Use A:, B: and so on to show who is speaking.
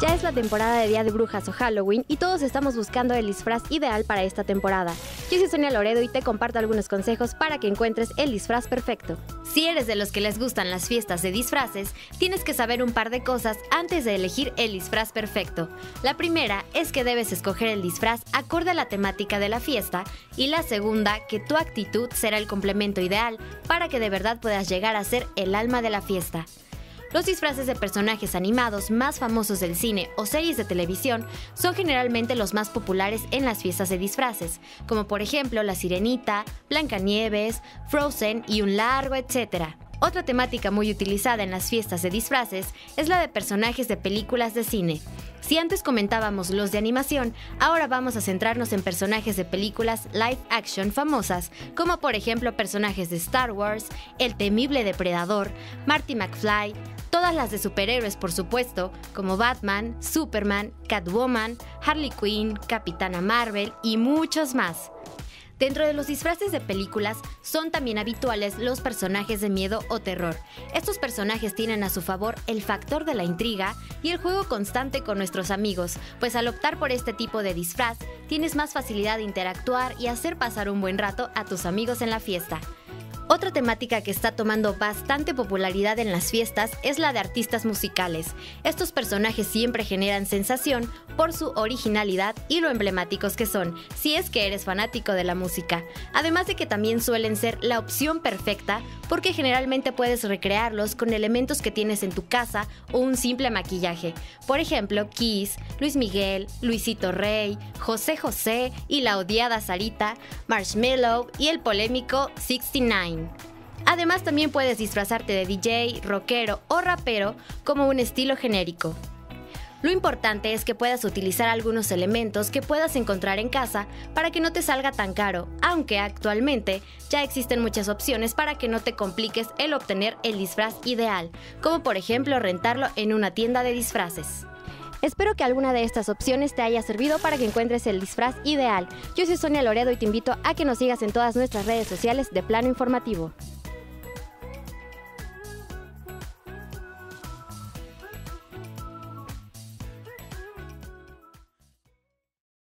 A: Ya es la temporada de Día de Brujas o Halloween y todos estamos buscando el disfraz ideal para esta temporada. Yo soy Sonia Loredo y te comparto algunos consejos para que encuentres el disfraz perfecto.
B: Si eres de los que les gustan las fiestas de disfraces, tienes que saber un par de cosas antes de elegir el disfraz perfecto. La primera es que debes escoger el disfraz acorde a la temática de la fiesta y la segunda que tu actitud será el complemento ideal para que de verdad puedas llegar a ser el alma de la fiesta. Los disfraces de personajes animados más famosos del cine o series de televisión son generalmente los más populares en las fiestas de disfraces, como por ejemplo La Sirenita, Blancanieves, Frozen y un largo etcétera. Otra temática muy utilizada en las fiestas de disfraces es la de personajes de películas de cine. Si antes comentábamos los de animación, ahora vamos a centrarnos en personajes de películas live action famosas, como por ejemplo personajes de Star Wars, El temible depredador, Marty McFly, todas las de superhéroes por supuesto, como Batman, Superman, Catwoman, Harley Quinn, Capitana Marvel y muchos más. Dentro de los disfraces de películas son también habituales los personajes de miedo o terror. Estos personajes tienen a su favor el factor de la intriga y el juego constante con nuestros amigos, pues al optar por este tipo de disfraz tienes más facilidad de interactuar y hacer pasar un buen rato a tus amigos en la fiesta. Otra temática que está tomando bastante popularidad en las fiestas es la de artistas musicales. Estos personajes siempre generan sensación por su originalidad y lo emblemáticos que son, si es que eres fanático de la música. Además de que también suelen ser la opción perfecta porque generalmente puedes recrearlos con elementos que tienes en tu casa o un simple maquillaje. Por ejemplo, Kiss, Luis Miguel, Luisito Rey, José José y la odiada Sarita, Marshmello y el polémico 69. Además también puedes disfrazarte de DJ, rockero o rapero como un estilo genérico. Lo importante es que puedas utilizar algunos elementos que puedas encontrar en casa para que no te salga tan caro, aunque actualmente ya existen muchas opciones para que no te compliques el obtener el disfraz ideal, como por ejemplo rentarlo en una tienda de disfraces.
A: Espero que alguna de estas opciones te haya servido para que encuentres el disfraz ideal. Yo soy Sonia Loredo y te invito a que nos sigas en todas nuestras redes sociales de plano informativo.